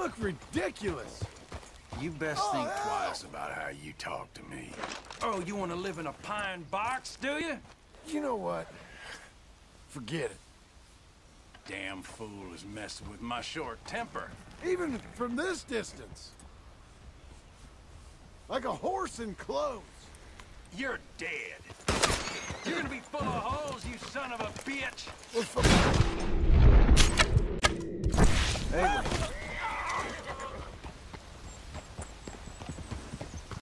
look ridiculous. You best Oh, think hell. twice about how you talk to me. Oh, you want to live in a pine box, do you? You know what? Forget it. Damn fool is messing with my short temper. Even from this distance. Like a horse in clothes. You're dead. You're gonna be full of holes, you son of a bitch.